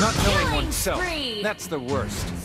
Not knowing oneself—that's the worst.